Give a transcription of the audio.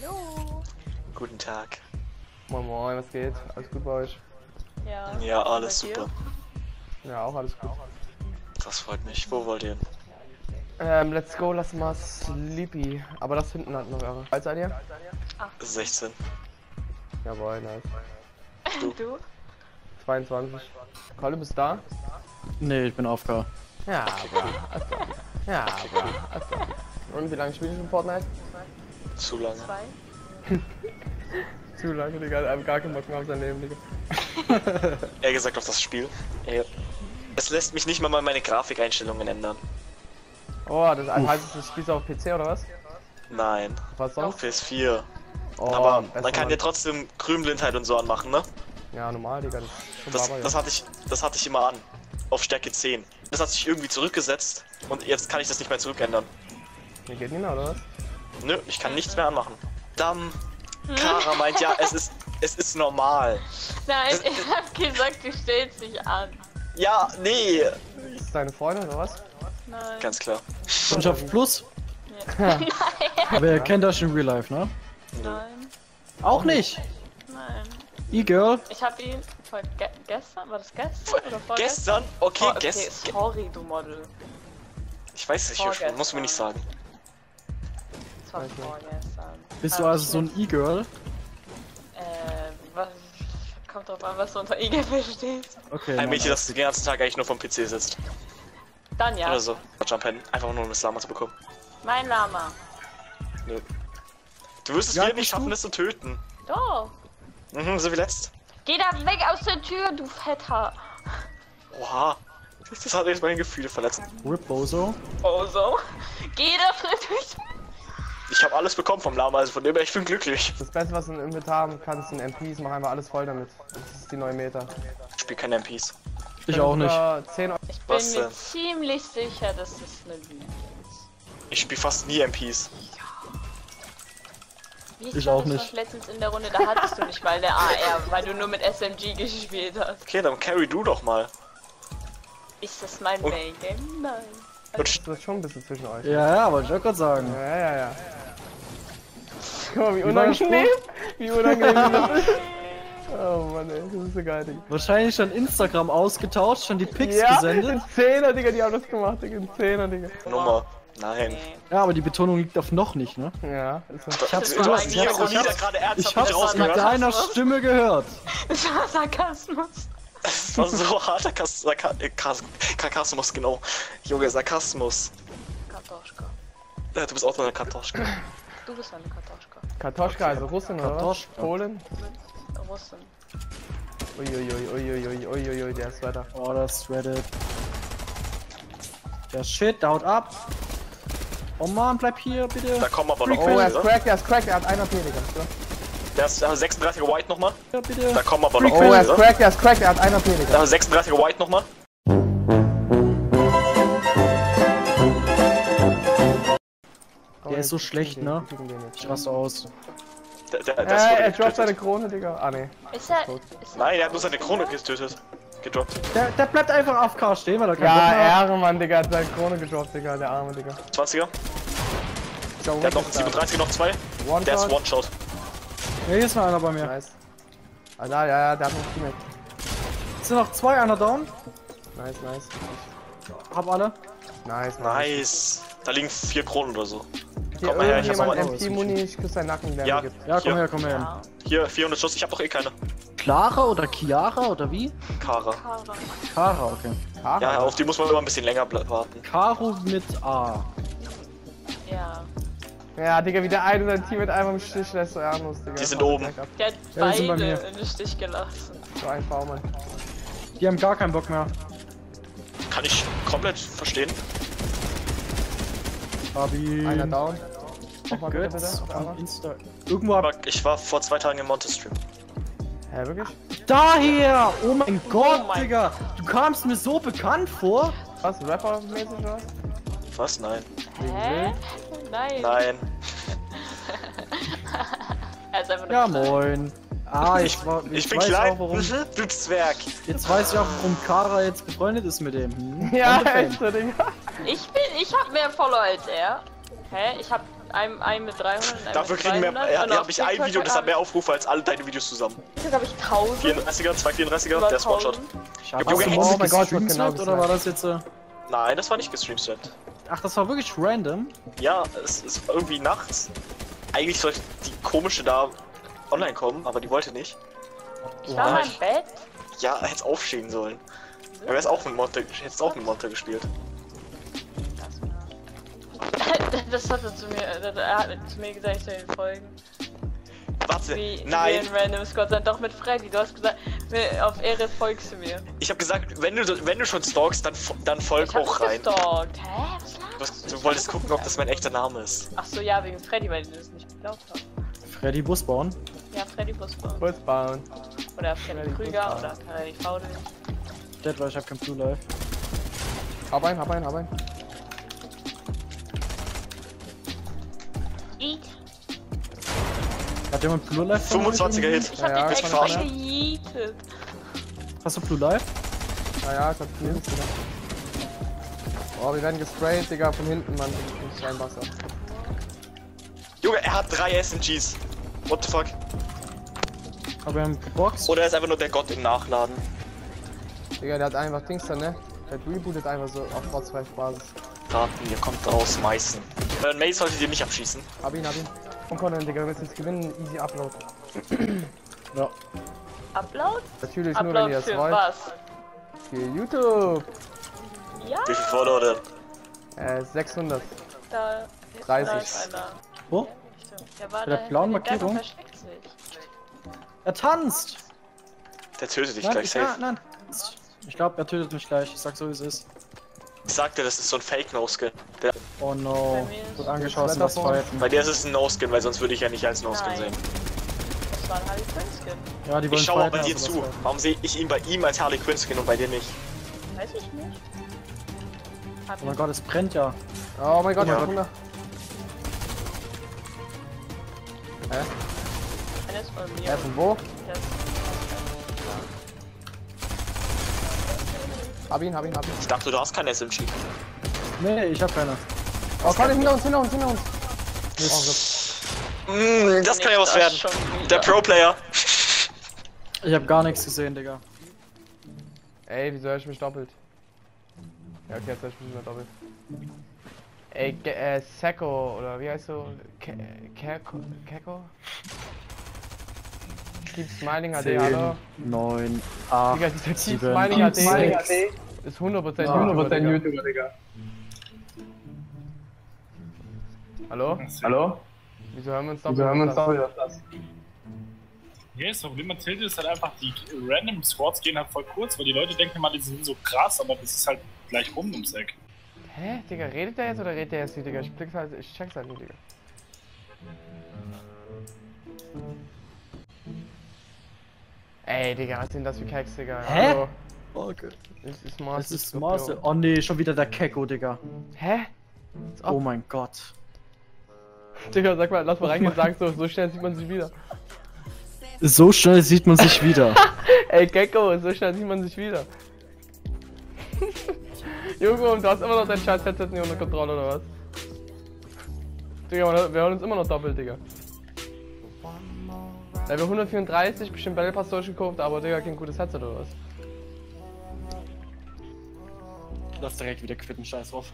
Hallo. Guten Tag. Moin Moin, was geht? Alles gut bei euch? Ja. Ja, alles super. Ja, auch alles gut. Das freut mich. Wo wollt ihr hin? Ähm, let's go, lass mal Sleepy. Aber das hinten hat noch eure. Alt seid ihr? 16. Jawohl, nice. Du? 22. Colin, bist du da? Nee, ich bin auf K. Ja, alles klar. Ja, alles klar. Und wie lange spielst du schon Fortnite? Zu lange. Zu lange, Digga. Hat einfach gar keinen Bock mehr auf sein Leben, Digga. Eher gesagt auf das Spiel. Ja. Es lässt mich nicht mal mal meine Grafikeinstellungen ändern. Oh, das heißt, du spielst auf PC oder was? Nein. Was Auf sonst? PS4. Oh, Aber man kann ja trotzdem Grünblindheit und so anmachen, ne? Ja, normal, Digga. Das Das, Barbar, das ja. hatte ich, das hatte ich immer an. Auf Stärke 10. Das hat sich irgendwie zurückgesetzt und jetzt kann ich das nicht mehr zurückändern. Mir geht nicht mehr, oder was? Nö, ich kann nichts mehr anmachen. Dann Kara meint, ja, es ist, es ist normal. Nein, ich hab gesagt, du stellst dich an. Ja, nee. Ist das deine Freundin oder was? Nein. Ganz klar. Freundschaft Plus? Ja. Aber ihr kennt das schon in Real Life, ne? Nein. Auch nicht! Nein. E-Girl? Ich hab ihn vor ge gestern, war das gestern oder vorgestern? Gestern? Okay, Oh, okay, gestern. sorry, du Model. Ich weiß nicht, Vorgestern. musst du mir nicht sagen. Das war vorgestern. Bist du also so ein E-Girl? Äh, was... Kommt drauf an, was du unter IG verstehst. Okay. Ein Mädchen, das den ganzen Tag eigentlich nur vom PC sitzt. Dann ja. Oder so. Jumpen. Einfach nur um das Lama zu bekommen. Mein Lama. Nö. Du wirst es Ja, wieder nicht schaffen, du? es zu töten. Doch. Mhm, so wie letzt. Geh da weg aus der Tür, du Fetter. Oha. Das hat jetzt meine Gefühle verletzt. Rip Bozo. So. Geh da drin durch. Ich habe alles bekommen vom Lama, also von dem her, ich bin glücklich. Das Beste, was du im Inventar haben kannst, sind MPs. Mach einfach alles voll damit. Das ist die neue Meta. Ich spiele keine MPs. Ich auch nicht. Sogar 10 Euro. Ich bin Was mir denn? ziemlich sicher, dass das eine Lüge ist. Ich spiele fast nie MPs. Wie Ich war auch nicht. Letztens in der Runde, da hattest du nicht mal eine AR, weil du nur mit SMG gespielt hast. Okay, dann carry du doch mal. Ist das mein Main Game? Nein. Und Das ist schon ein bisschen zwischen euch. Ja, ja, wollte ich auch gerade sagen. Ja, ja, ja. Guck mal, wie unangenehm. Wie unangenehm das ist. Oh Mann, ey, das ist so geil, Digga. Wahrscheinlich schon Instagram ausgetauscht, schon die Pics ja, gesendet. in Zehner, Digga, die haben das gemacht, Digga, in Zehner, Digga. Nummer. Nein. Ja, aber die Betonung liegt auf noch nicht, ne? Ja, ist so. Ich hab's Du gehört. hast Ich hab's, ich hab's, ich hab's mit deiner Stimme gehört. Das war Sarkasmus. Das war so harter Kas Sarka äh, Kas Sarkasmus, genau. Junge, Sarkasmus. Kartoschka. Ja, du bist auch so eine Kartoschka. Du bist eine Kartoschka. Kartoschka, also oder was? Kartoschka. Polen? Russin. Uiuiui, uiuiui, uiuiui, der ist weiter. Oh, das Reddit. Der Shit, der haut ab. Oh man, bleib hier, bitte. Da kommen aber noch Oh, er ist cracked, er ist cracked, er hat einer. Ja. Der ist äh, 36er White nochmal. Ja, bitte. Da kommen aber noch Oh, er ist cracked, er ist cracked, er hat einer. Da 36er White nochmal. Ist so schlecht, ne? Ich raste aus. Der, der, der Äh, er droppt seine. Krone, Digga. Ah, ne. Ist er. Ist er Nein, er hat nur seine Krone getötet. Gedroppt. Der, der bleibt einfach AFK stehen, weil er keinen Ja. Ehrenmann, Digga, hat seine Krone gedroppt, Digga, der arme, Digga. 20er. Joe Der hat noch Wick ist da. 37er, noch zwei. One Der ist shot. One-Shot. Ja, hier ist noch einer bei mir. Nice. Ah, da, ja, ja, der hat noch Teammate. Es sind noch zwei einer down. Nice, nice. Hab alle. Nice, nice. Nice. Da liegen vier Kronen oder so. Hier Komm mal her, ich hab's irgendjemand MP-Muni, ich küsse deinen Nacken, Ja, gibt. Ja, komm Hier. her, komm her. Hier, 400 Schuss. Ich hab doch eh keine. Clara oder Chiara oder wie? Kara. Kara. Kara, okay. Haha. Ja, auf die muss man immer ein bisschen länger warten. Karo mit A. Ja. Ja, Digga, wie der eine sein Teammate einfach im Stich lässt, so ehrenlos, Digga. Die sind oben. Der hat Ja, die sind bei beide mir. in den Stich gelassen. So ein V-Mann. Die haben gar keinen Bock mehr. Kann ich komplett verstehen. Fabi. Einer down. Nochmal bitte, auf. Insta. Irgendwo hab ich war vor zwei Tagen im Montestream. Hä, wirklich? Daher! Oh mein Gott, mein Digga! Du kamst mir so bekannt vor. Was, Rapper-mäßig oder was? Was? Nein. Hä? Nein. Nein. Er ist einfach nur Ja, klein. moin. Ah, ich, Ich, war, ich bin weiß klein. Auch, warum, Du Zwerg. jetzt weiß ich auch, warum Kara jetzt befreundet ist mit dem. Hm? Ja, echt Digga. Ich bin, ich hab mehr Follower als er. Hä? Ich hab Ein, ein mit 300 und ein Dafür mit kriegen wir, 200. ja, ja, habe ich ein Video, das hat mehr Aufrufe als alle deine Videos zusammen. TikTok habe ich 1000. 34er, 234er, über der ist One-Shot. 1000. Ich hab Junge, oh mein Gott, genau oder war das jetzt. Äh... Nein, das war nicht gestreamt. Ach, das war wirklich random. Ja, es ist irgendwie nachts. Eigentlich sollte die komische da online kommen, aber die wollte nicht. Ich war mal im Bett. Ja, hätte aufstehen sollen. Er wäre es auch mit Monte, hättest auch mit Monte gespielt. Das hat er zu mir, er hat zu mir gesagt, ich soll ihn folgen. Warte, Wie, wie nein, in Random Squad, dann doch mit Freddy. Du hast gesagt, auf Ehre folgst du mir. ich habe gesagt, wenn du, wenn du schon stalkst, dann, dann folg Ich auch rein. gestalkt. Hä? Was Du, hast- du? du Ich wolltest gucken, ob das mein echter Name ist. Ach so, ja, wegen Freddy, weil die das nicht geglaubt haben. Freddy Bus bauen. Ja, Freddy Busbaum. Kurz bauen. Oder Freddy Krüger oder Freddy Faudel. Dead, weil ich hab kein Blue Life. Hab ein, hab ein, hab ein. Eat. Hat jemand Blue Life? von euch 25er irgendwie? Hit. Ich hab Ja, den extra. Hast du Blue Life? Naja, ich hab viel. Digga. Oh, wir werden gesprayt, Digga, von hinten, Mann. Ich muss Wasser. Junge, er hat drei SMGs. What the fuck? Hab er geboxt? Oder er ist einfach nur der Gott im Nachladen. Digga, der hat einfach Dings da, ne? Der rebootet einfach so auf Schwarz-Weiß-Basis. Raten, ihr kommt raus, Meißen. Äh, Mace sollte dir nicht abschießen. Hab ihn, hab ihn. Und Conan, Digga, wir müssen jetzt gewinnen. Easy Upload. Ja. Upload? Natürlich nur, wenn Upload ihr es für wollt. was? Für YouTube. Ja, Wie viel Follower denn? Äh, 600. da, 30. da ist einer. Wo? Der war Bei der blauen Markierung? Er tanzt! Der tötet dich Nein, gleich ich, safe. nein, nein. Ich glaube, er tötet mich gleich. Ich sag so, wie es ist. Ich sagte, das ist so ein Fake-No-Skin. Oh no. Bei mir ist- Wird angeschossen, das. Fighten. Bei der ist es ein No-Skin, weil sonst würde ich ja nicht als No-Skin sehen. Das war ein Harley Quinn Skin. Ja, die wollen Ich schaue bei dir zu. das fighten. Warum sehe ich ihn bei ihm als Harley Quinn Skin und bei dir nicht? Weiß ich nicht. Hab Oh mein ich- Gott, es brennt ja. Oh mein Gott, Ja. ja. runter. Hä? Einer ist von mir. Er ist von wo? Der Hab ihn, hab ihn, hab ihn. Ich dachte, du hast kein SMG. Nee, ich hab keine. Oh, Conan, hinter uns, hinter uns, hinter uns. Oh, Mm, das kann ja was werden. wieder. Der Pro-Player. Ich hab gar nichts gesehen, Digga. Ey, wieso hör ich mich doppelt? Ja, okay, jetzt hör ich mich nur doppelt. Ey, Ge äh, Seko, oder wie heißt du? Ke Keko? Keko? Keep Smiling HD, hallo? 9, Digga, 8, dieser Keep 7, Smiling 6. ist 100% Ah, YouTuber, Digga. Hallo? Hallo? Wieso hören wir uns Wieso hören wir uns doppelt? doppelt auf das? Ja, das Problem an Tilde ist halt einfach, die Random Squads gehen halt voll kurz, weil die Leute denken immer, die sind so krass, aber das ist halt gleich rum ums Eck. Hä? Digga, redet der jetzt oder redet der jetzt nicht, Digga? Ich blick's halt, ich check's halt nicht, Digga. Ey, Digga, was sind das für Keks, Digga? Hä? Hallo? Okay. Das ist Es Master. ist Master. Oh nee, schon wieder der Keko, Digga. Hä? Oh mein Gott. Digga, sag mal, lass mal reingehen und sagen, so, so schnell sieht man sich wieder. So schnell sieht man sich wieder. Ey, Gecko, so schnell sieht man sich wieder. Junge, du hast immer noch dein scheiß Headset nicht unter Kontrolle, oder was? Digga, wir hören uns immer noch doppelt, Digga. Level 134, bestimmt Battle Pass durchgekauft, aber Digga, kein gutes Headset, oder was? Lass direkt wieder quitten, scheiß drauf.